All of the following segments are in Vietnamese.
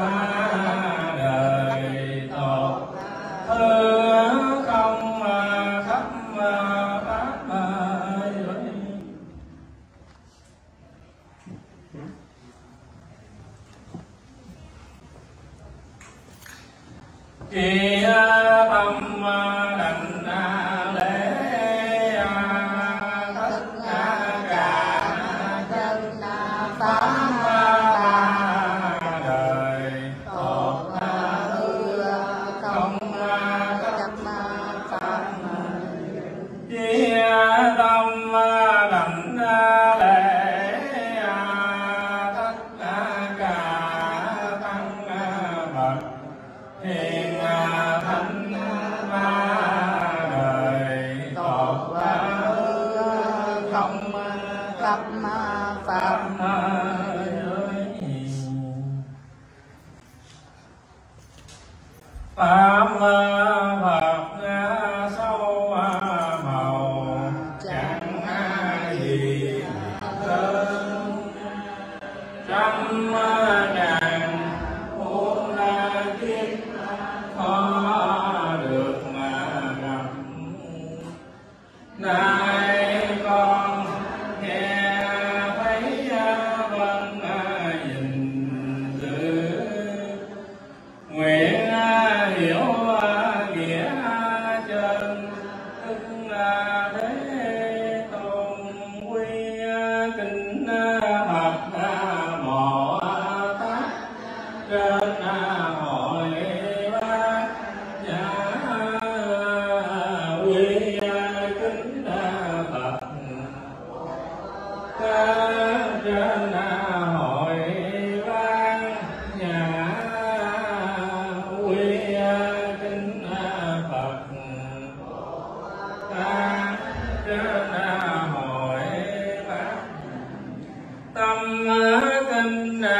không bớt cho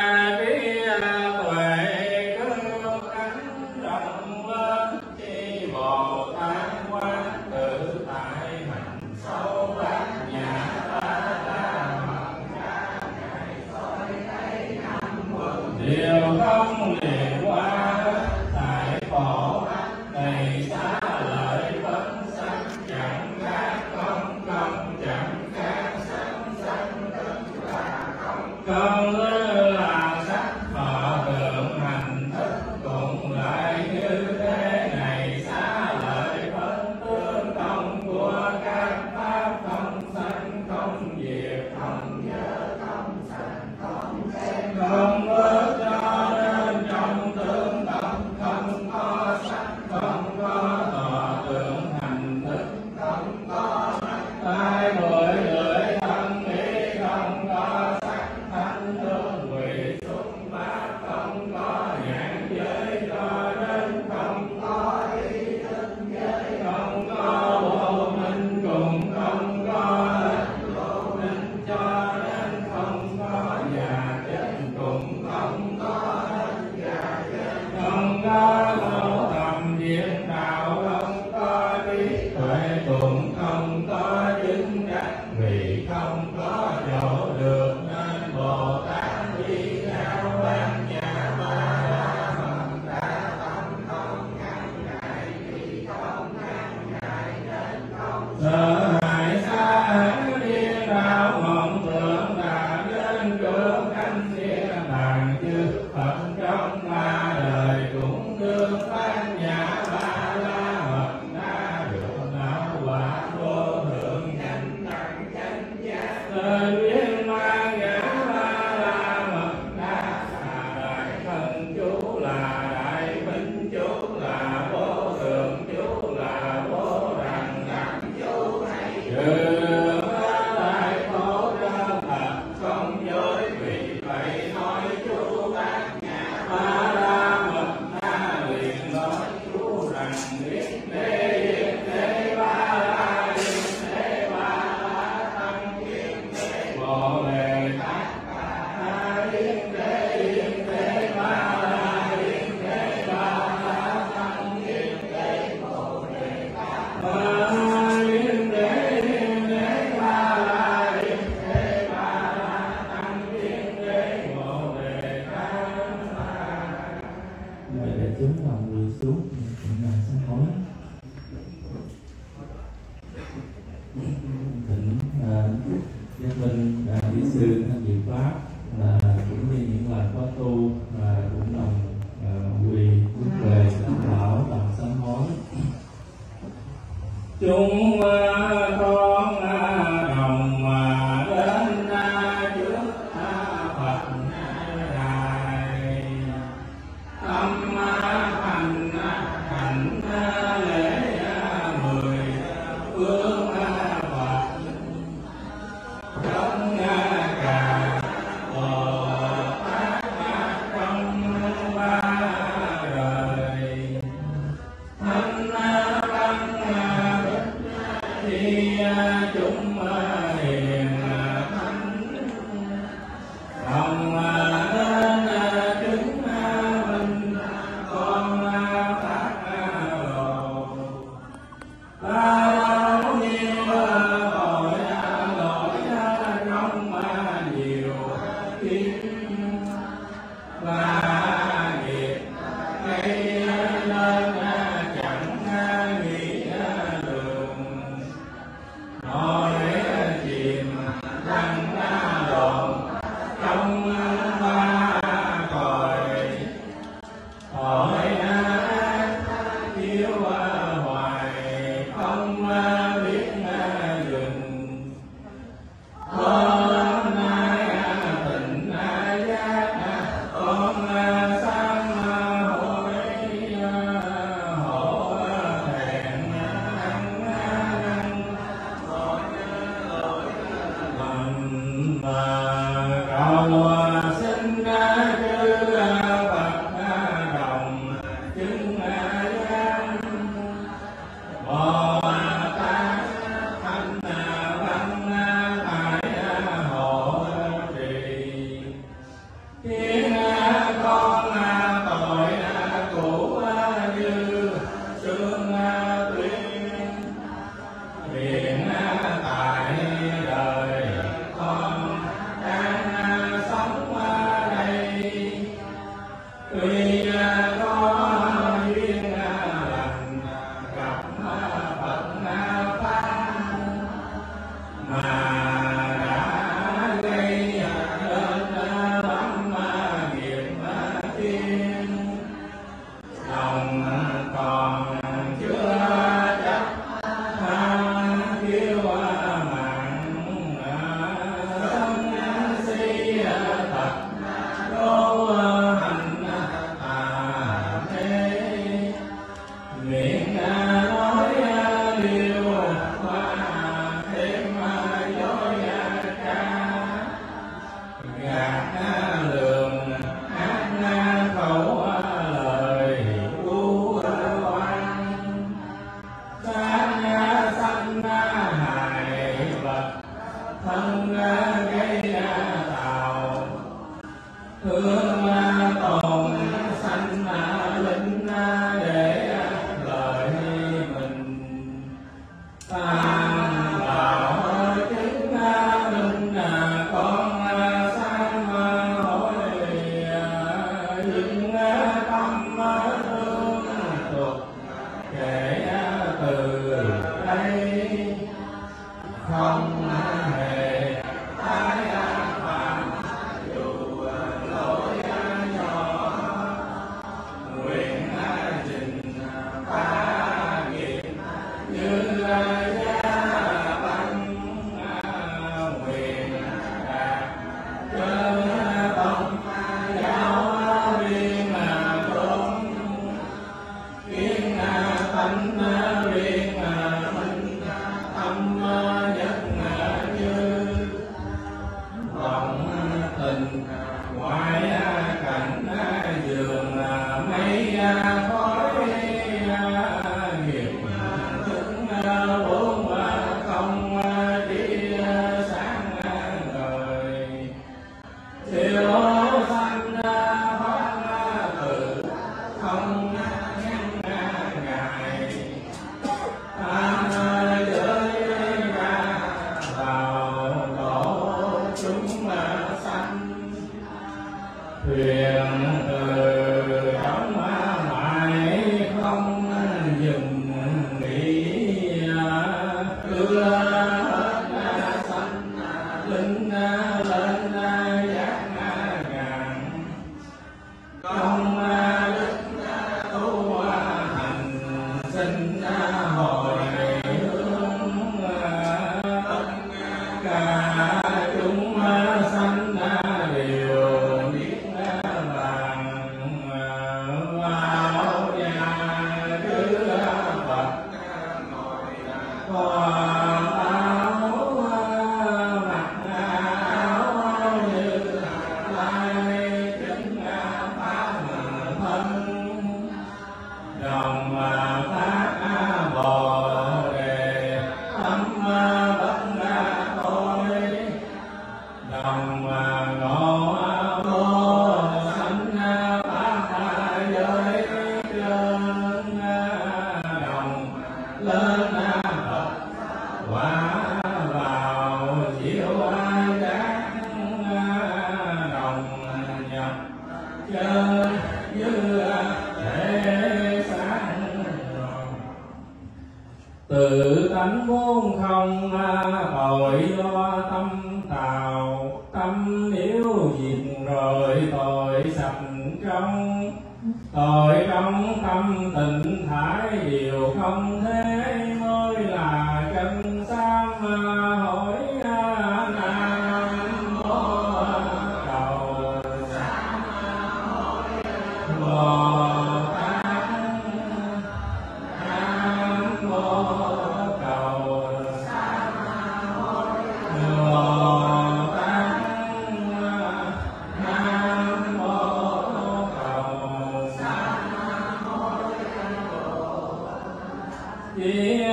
chi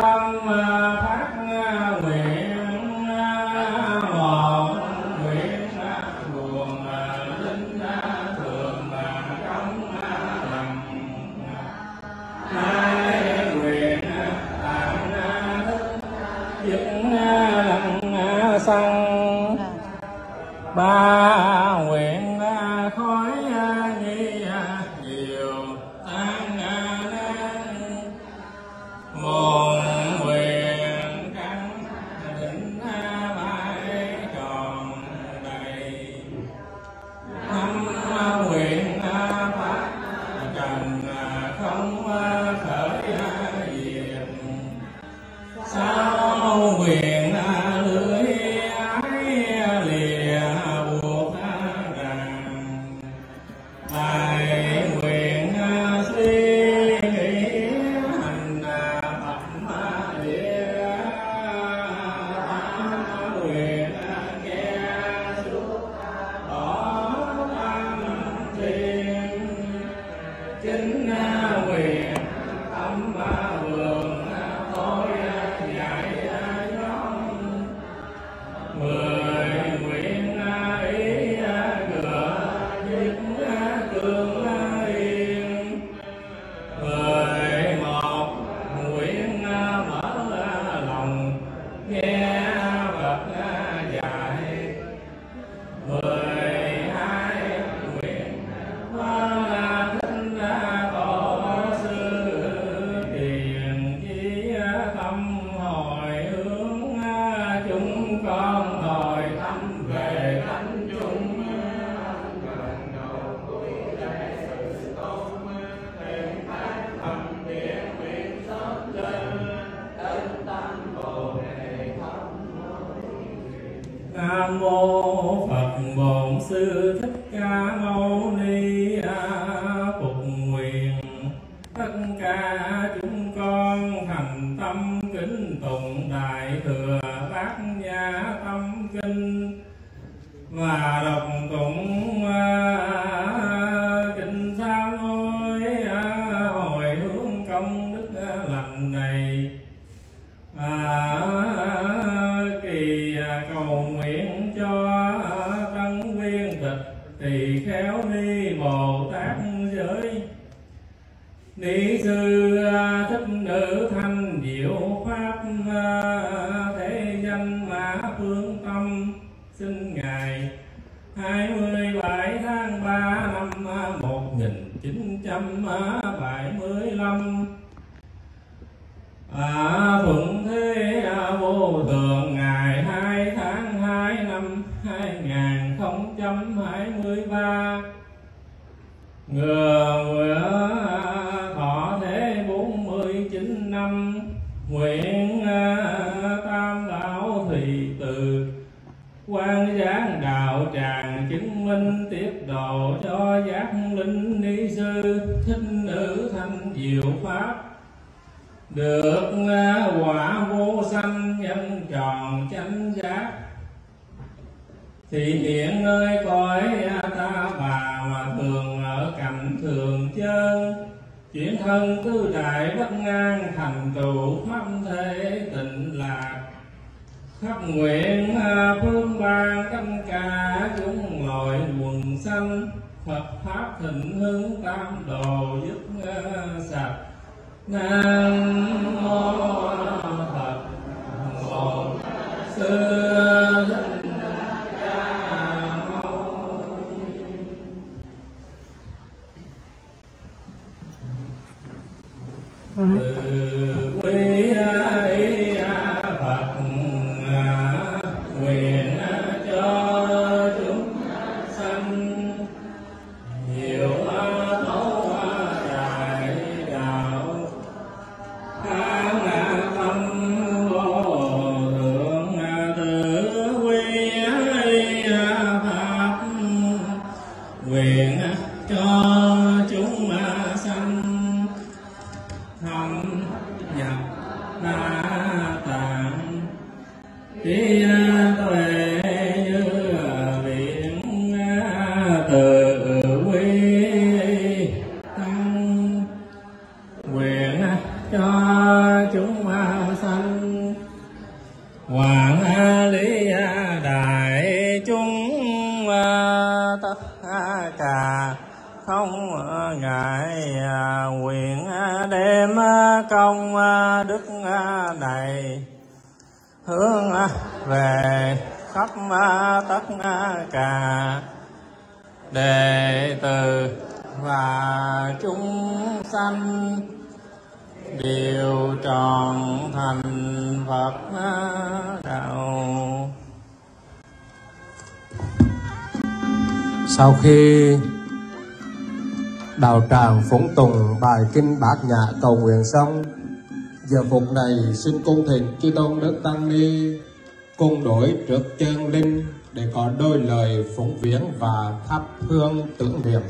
văn nguyện à, tam bảo thì từ. Quan giáng đạo tràng chứng minh tiếp độ cho giác linh ni sư. Thích nữ thanh diệu pháp. Được à, quả vô sanh nhân tròn chánh giác. Thì hiện nơi cõi à, ta bà mà thường ở cạnh thường chân chuyển thân tư đại bất ngang, thành tựu pháp thế tịnh lạc. Khắp nguyện à, phương ban tâm ca, chúng loài quần sanh. Phật pháp thịnh hướng tam đồ giúp à, sạch. Nam mô phật. Một sư sanh đều tròn thành Phật đạo. Sau khi đạo tràng phụng tùng bài kinh bát nhã cầu nguyện xong, giờ phút này xin cung thỉnh chư tôn đức tăng ni cùng đổi trước chân linh để có đôi lời phụng viếng và thắp hương tưởng niệm.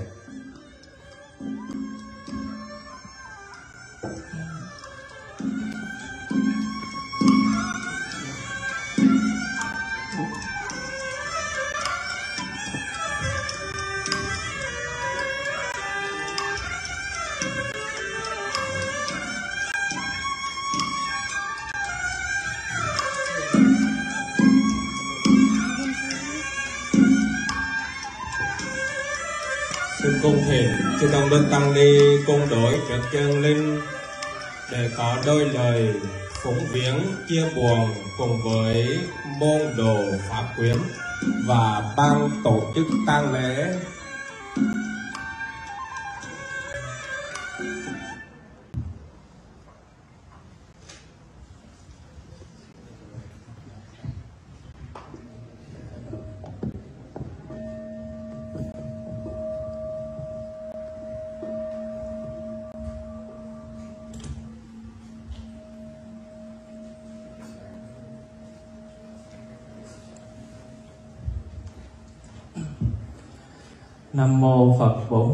Đức tăng ni cung đổi trước chân linh để có đôi lời phụng viếng, chia buồn cùng với môn đồ pháp quyến và ban tổ chức tang lễ.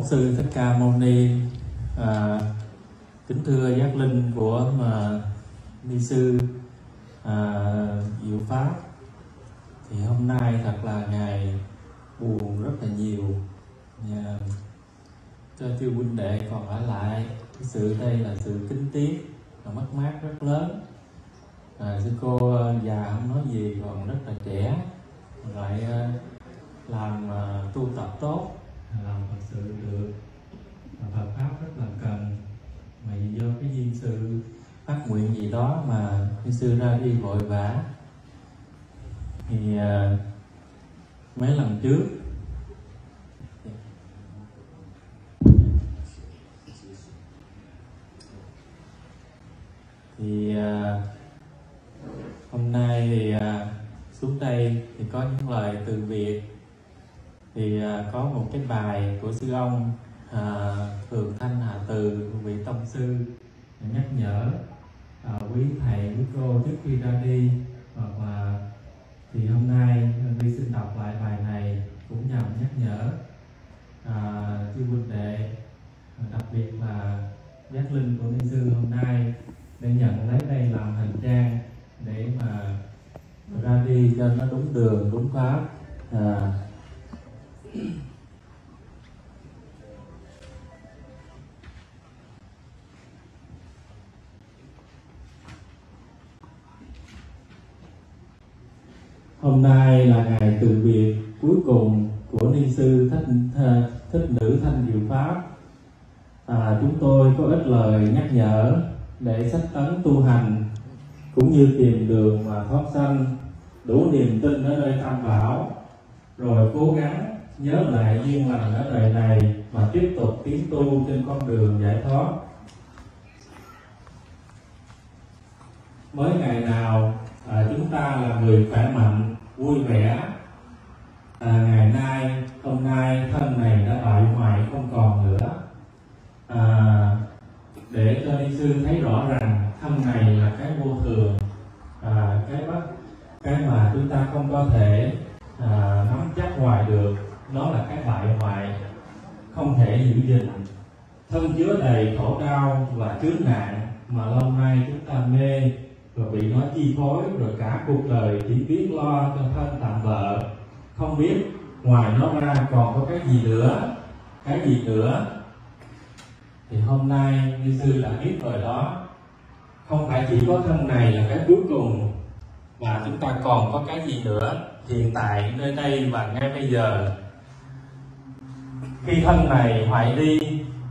Bổn Sư Thích Ca Mâu Ni. À, kính thưa giác linh của mà ni sư à, Diệu Pháp. Thì hôm nay thật là ngày buồn rất là nhiều. à, cho chư huynh đệ còn ở lại cái sự đây là sự kính tiếc và mất mát rất lớn. À, sư cô à, già không nói gì còn rất là trẻ lại à, làm à, tu tập tốt sự được và Phật pháp rất là cần. Mà do cái duyên sự phát nguyện gì đó mà khi sư ra đi vội vã. Thì à, mấy lần trước thì à, hôm nay thì à, xuống đây thì có những lời từ biệt thì à, có một cái bài của sư ông à, thường thanh hà từ vị tông sư nhắc nhở à, quý thầy quý cô trước khi ra đi. Hoặc là thì hôm nay đi xin đọc lại bài này cũng nhằm nhắc nhở à, chư huynh đệ đặc biệt là giác linh của ni sư hôm nay để nhận lấy đây làm hành trang để mà ra đi cho nó đúng đường đúng pháp. À, Hôm nay là ngày từ biệt cuối cùng của ni sư thích, thích nữ thanh diệu pháp. À, chúng tôi có ít lời nhắc nhở để sách tấn tu hành cũng như tìm đường mà thoát sanh đủ niềm tin ở nơi tam bảo rồi cố gắng nhớ lại duyên lành ở đời này mà tiếp tục tiến tu trên con đường giải thoát. Mới ngày nào à, chúng ta là người khỏe mạnh vui vẻ. À, ngày nay hôm nay thân này đã bại hoại không còn nữa. À, để cho ni sư thấy rõ rằng thân này là cái vô thường à, cái bất cái mà chúng ta không có thể à, nắm chắc hoài được nó là cái bại hoại không thể giữ gìn. Thân chứa đầy khổ đau và chướng nạn mà lâu nay chúng ta mê rồi bị nó chi phối rồi cả cuộc đời chỉ biết lo cho thân tạm vợ không biết ngoài nó ra còn có cái gì nữa, cái gì nữa. Thì hôm nay như sư đã biết rồi đó, không phải chỉ có thân này là cái cuối cùng mà chúng ta còn có cái gì nữa hiện tại nơi đây và ngay bây giờ khi thân này hoại đi,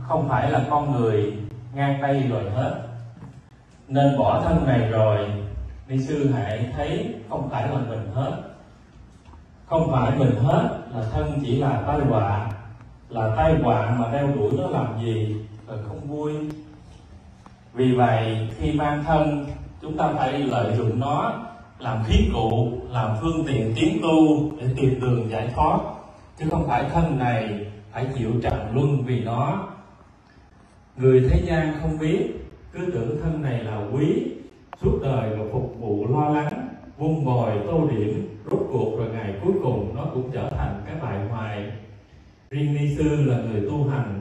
không phải là con người, ngang đây rồi hết. Nên bỏ thân này rồi ni sư hãy thấy không phải là mình hết. Không phải mình hết là thân chỉ là tai họa, là tai họa mà đeo đuổi nó làm gì là không vui. Vì vậy, khi mang thân, chúng ta phải lợi dụng nó làm khí cụ, làm phương tiện tiến tu để tìm đường giải thoát, chứ không phải thân này phải chịu trần luân vì nó. Người thế gian không biết, cứ tưởng thân này là quý, suốt đời và phục vụ lo lắng vun bồi tô điểm, rốt cuộc rồi ngày cuối cùng nó cũng trở thành cái bài hoài. Riêng ni sư là người tu hành,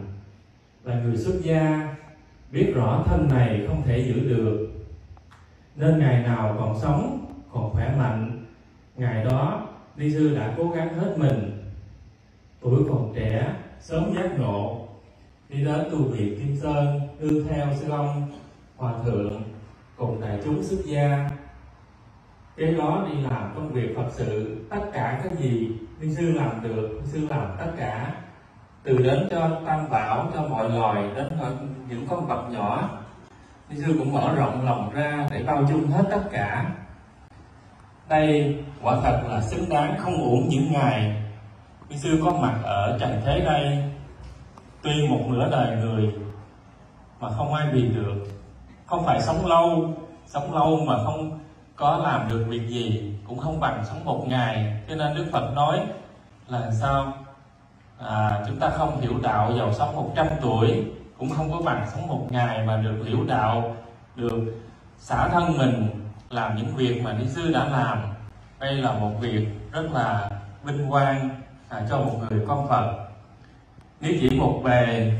là người xuất gia, biết rõ thân này không thể giữ được. Nên ngày nào còn sống, còn khỏe mạnh, ngày đó ni sư đã cố gắng hết mình. Tuổi còn trẻ sớm giác ngộ, đi đến tu viện kim sơn, đưa theo sư long hòa thượng, cùng đại chúng xuất gia. Kế đó đi làm công việc phật sự, tất cả cái gì ni sư làm được ni sư làm tất cả. Từ đến cho tam bảo, cho mọi loài, đến những con vật nhỏ ni sư cũng mở rộng lòng ra để bao dung hết tất cả. Đây quả thật là xứng đáng không uổng những ngày ni sư có mặt ở trần thế đây tuy một nửa đời người mà không ai bị được. Không phải sống lâu sống lâu mà không có làm được việc gì cũng không bằng sống một ngày. Cho nên đức phật nói là sao? À, chúng ta không hiểu đạo giàu sống 100 tuổi cũng không có bằng sống một ngày mà được hiểu đạo được xả thân mình làm những việc mà ni sư đã làm. Đây là một việc rất là vinh quang à, cho một người con phật. Nếu chỉ một về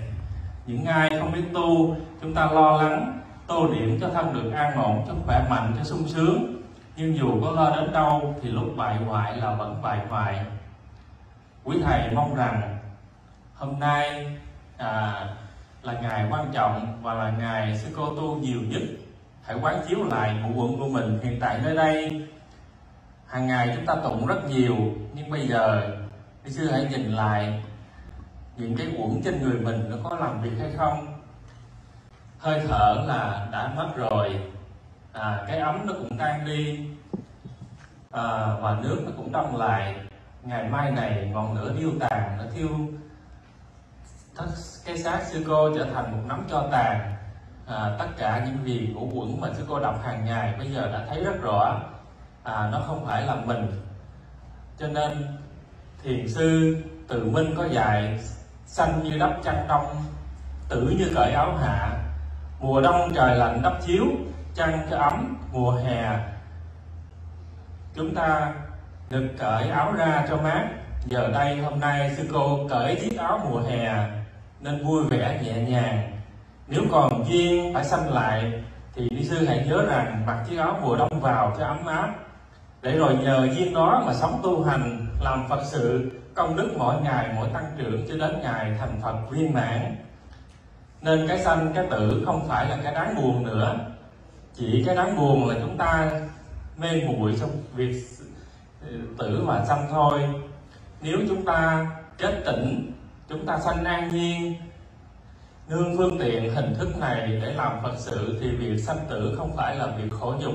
những ai không biết tu chúng ta lo lắng tô điểm cho thân được an ổn cho khỏe mạnh cho sung sướng. Nhưng dù có lo đến đâu thì lúc bại hoại là vẫn bại hoại. Quý thầy mong rằng hôm nay à, là ngày quan trọng và là ngày sư cô tu nhiều nhất. Hãy quán chiếu lại ngũ quận của mình hiện tại nơi đây. Hàng ngày chúng ta tụng rất nhiều nhưng bây giờ sư xưa hãy nhìn lại những cái uẩn trên người mình nó có làm việc hay không? Hơi thở là đã mất rồi. À, cái ấm nó cũng tan đi. À, và nước nó cũng đông lại. Ngày mai này ngọn lửa điêu tàn nó thiêu cái xác sư cô trở thành một nắm cho tàn. À, tất cả những gì của quẩn mà sư cô đọc hàng ngày bây giờ đã thấy rất rõ. À, nó không phải là mình. Cho nên thiền sư tự minh có dạy, xanh như đắp chăn đông, tử như cởi áo hạ. Mùa đông trời lạnh đắp chiếu, chăn cho ấm mùa hè. Chúng ta được cởi áo ra cho mát. Giờ đây hôm nay sư cô cởi chiếc áo mùa hè, nên vui vẻ nhẹ nhàng. Nếu còn duyên phải xanh lại, thì ni sư hãy nhớ rằng mặc chiếc áo mùa đông vào cho ấm áp. Để rồi nhờ duyên đó mà sống tu hành làm phật sự, công đức mỗi ngày, mỗi tăng trưởng cho đến ngày thành phật viên mãn. Nên cái sanh, cái tử không phải là cái đáng buồn nữa. Chỉ cái đáng buồn là chúng ta mê muội trong việc tử và sanh thôi. Nếu chúng ta chết tỉnh, chúng ta sanh an nhiên, nương phương tiện hình thức này để làm phật sự thì việc sanh tử không phải là việc khổ nhục.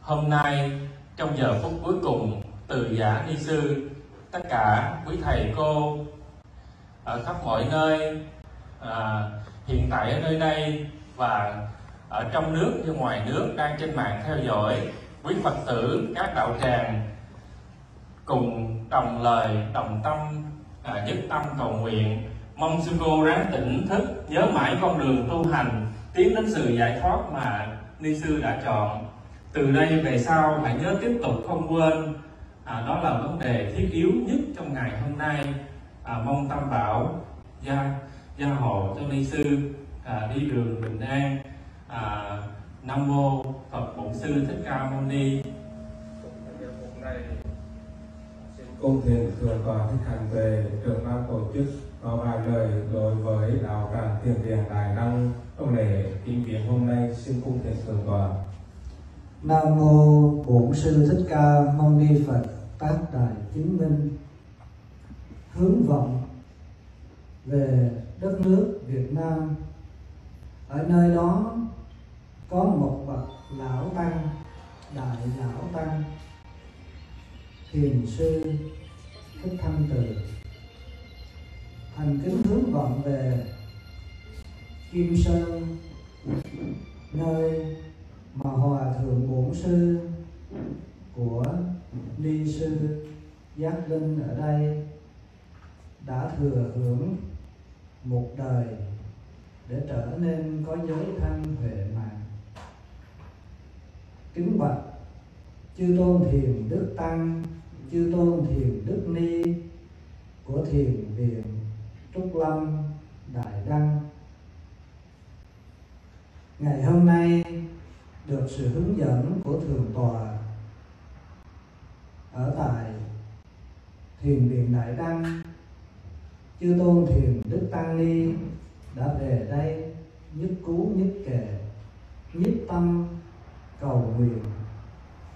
Hôm nay, trong giờ phút cuối cùng từ giả ni sư tất cả quý thầy cô ở khắp mọi nơi à, hiện tại ở nơi đây và ở trong nước như ngoài nước đang trên mạng theo dõi quý phật tử các đạo tràng cùng đồng lời đồng tâm à, nhất tâm cầu nguyện. Mong sư cô ráng tỉnh thức nhớ mãi con đường tu hành tiến đến sự giải thoát mà ni sư đã chọn. Từ đây về sau hãy nhớ tiếp tục không quên à, đó là vấn đề thiết yếu nhất trong ngày hôm nay. À, mong tam bảo gia gia hộ cho ni sư à, đi đường bình an. À, nam mô phật bổn sư thích ca mâu ni. Cung thiền thượng tọa thích hành về trưởng ban tổ chức có vài lời đối với đạo tràng tiền điện đại năng. Trong lễ kinh viếng hôm nay xin cung thiền thượng tọa nam mô bổn sư thích ca mâu ni phật tác tài chứng minh hướng vọng về đất nước Việt Nam. Ở nơi đó có một bậc lão tăng, đại lão tăng, thiền sư thích thanh từ. Thành kính hướng vọng về kim sơn, nơi mà hòa thượng bổn sư của ni sư giác linh ở đây đã thừa hưởng một đời để trở nên có giới thanh huệ mạng. Kính bạch, chư tôn thiền đức tăng, chư tôn thiền đức ni của thiền viện trúc lâm đại đăng, ngày hôm nay được sự hướng dẫn của thượng tọa ở tại thiền viện đại đăng, chư tôn thiền đức tăng ni đã về đây nhất cứu nhất kệ nhất tâm cầu nguyện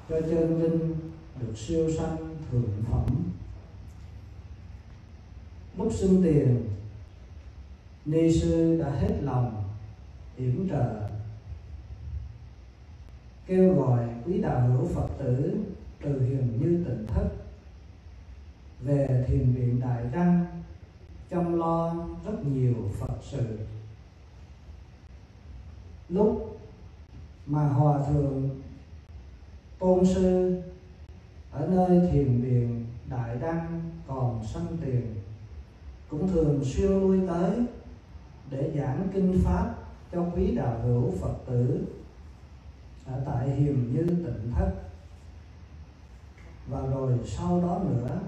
cho chân linh được siêu sanh thượng phẩm. Lúc sinh tiền, ni sư đã hết lòng yểm trợ, kêu gọi quý đạo hữu phật tử từ hiền như tỉnh thất. Về thiền viện đại đăng chăm lo rất nhiều phật sự. Lúc mà hòa thượng tôn sư ở nơi thiền viện đại đăng còn sanh tiền, cũng thường xuyên lui tới để giảng kinh pháp cho quý đạo hữu phật tử ở tại hiền như tịnh thất và rồi sau đó nữa,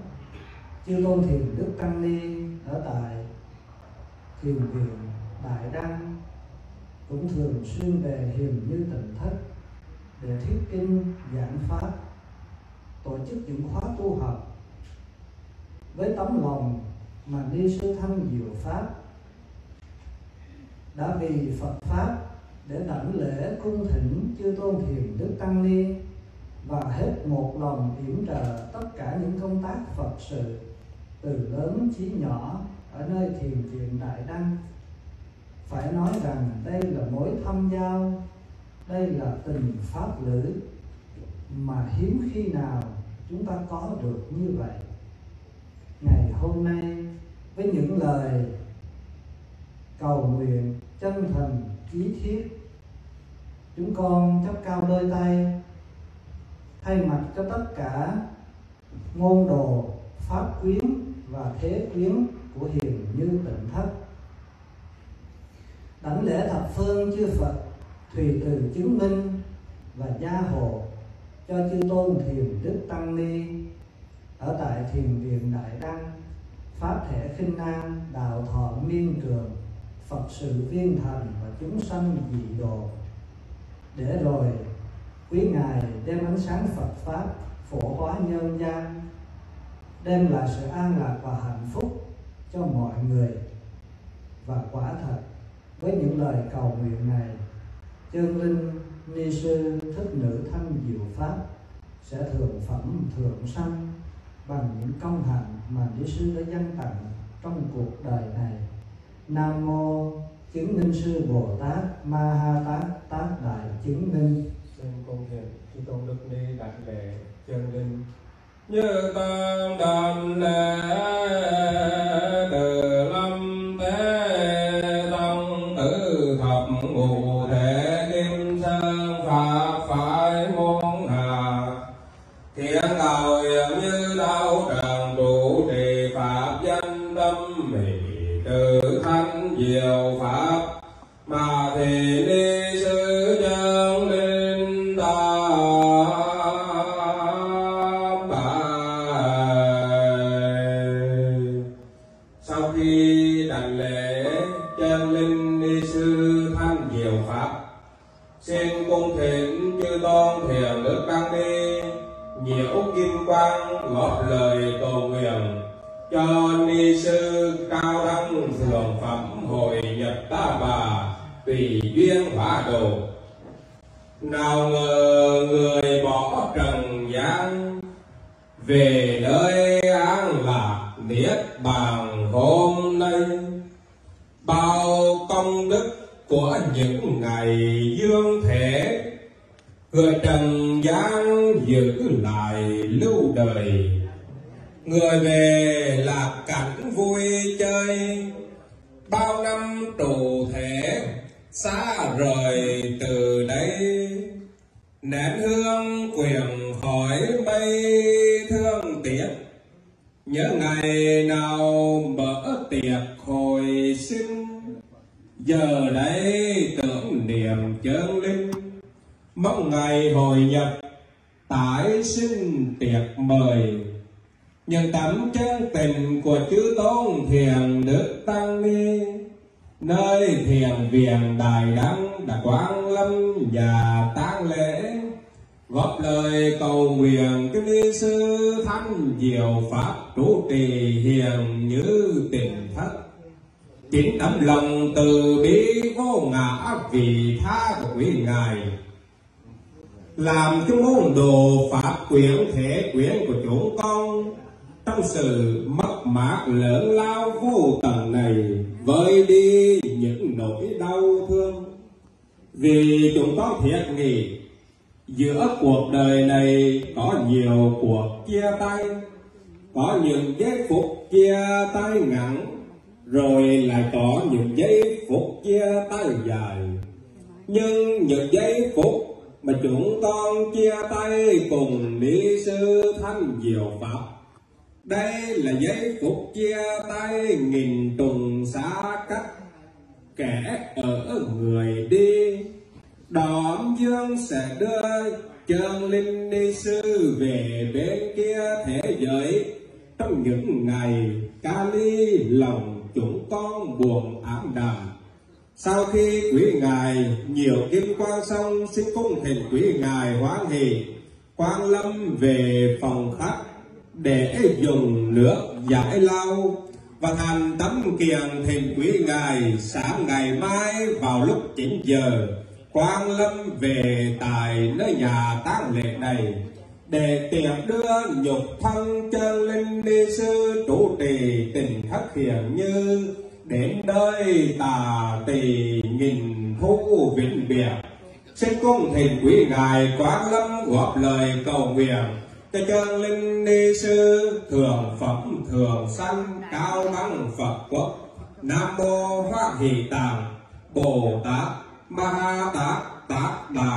chư tôn thiền đức tăng ni ở tại thiền viện đại đăng cũng thường xuyên về hiền như tịnh thất để thuyết kinh, giảng pháp, tổ chức những khóa tu học. Với tấm lòng mà đi sư thanh diệu pháp, đã vì Phật pháp để đảnh lễ cung thỉnh chư tôn thiền đức tăng ni và hết một lòng yểm trợ tất cả những công tác Phật sự, từ lớn chí nhỏ, ở nơi thiền viện đại đăng. Phải nói rằng đây là mối thâm giao, đây là tình pháp lữ, mà hiếm khi nào chúng ta có được như vậy. Ngày hôm nay, với những lời cầu nguyện chân thành, chí thiết, chúng con chấp cao đôi tay thay mặt cho tất cả môn đồ pháp quyến và thế quyến của hiền như tịnh thất. Đảnh lễ thập phương chư phật, thùy từ chứng minh và gia hộ cho chư tôn thiền đức tăng ni. Ở tại thiền viện đại đăng, pháp thể khinh nam đạo thọ miên trường, phật sự viên thành và chúng sanh dị độ để rồi quý ngài đem ánh sáng phật pháp phổ hóa nhân gian, đem lại sự an lạc và hạnh phúc cho mọi người. Và quả thật, với những lời cầu nguyện này, chân linh ni sư thích nữ thanh diệu pháp sẽ thượng phẩm thượng sanh bằng những công hạnh mà ni sư đã dâng tặng trong cuộc đời này. Nam mô chứng minh sư bồ tát ma ha tát tát đại chứng minh xin cung thiện khi tôn đức ni đặt lễ chân linh như tam đàn lễ từ diệu pháp. Xin cung thỉnh chư tôn thiền đức tăng ni nhiễu kim quang lọt lời cầu nguyện. Cho ni sư cao đăng thượng phẩm hội nhập ta bà, tùy duyên hóa độ. Nào ngờ người bỏ trần gian, về nơi an lạc niết bàn hôm nay của những ngày dương thể người trần gian giữ lại lưu đời. Người về là cảnh vui chơi, bao năm trụ thể, xa rời từ đây. Nén hương quyền hỏi mây thương tiếc, nhớ ngày nào mở tiệc hồi sinh giờ đây tưởng niệm chân linh, mong ngày hồi nhập, tái sinh tiệc mời. Nhân tấm chân tình của chư tôn thiền đức tăng ni, nơi thiền viện đài đăng đã quang lâm và tang lễ, góp lời cầu nguyện kinh ni sư thanh diệu pháp trụ trì hiền như tình thất chính tấm lòng từ bi vô ngã vì tha của quý ngài. Làm cho môn đồ pháp quyển thể quyển của chúng con trong sự mất mát lớn lao vô tận này vơi đi những nỗi đau thương. Vì chúng con thiệt nghĩ giữa cuộc đời này có nhiều cuộc chia tay, có những giây phút chia tay ngắn rồi lại có những giây phút chia tay dài. Nhưng những giây phút mà chúng con chia tay cùng ni sư thanh diệu pháp, đây là giây phút chia tay nghìn trùng xa cách. Kẻ ở người đi, đón dương sẽ đưa chân linh ni sư về bên kia thế giới. Trong những ngày kali lòng chúng con buồn ám đàm. Sau khi quý ngài nhiều kim quang xong, xin cung thỉnh quý ngài hoan hỷ, quang lâm về phòng khách để dùng nước giải lao, và thành tấm kiền thỉnh quý ngài sáng ngày mai vào lúc 9 giờ, quang lâm về tại nơi nhà tang lễ này để tiệc đưa nhục thân chân linh đi sư trụ trì tình thất hiền như, đến nơi tà tỳ nghìn thu vĩnh biệt. Xin cung thỉnh quý ngài quán lâm góp lời cầu nguyện, cho chân linh ni sư thường phẩm thường sanh cao thắng phật quốc. Nam mô hoa hỷ tạng, bồ tát ma ha tát tát đài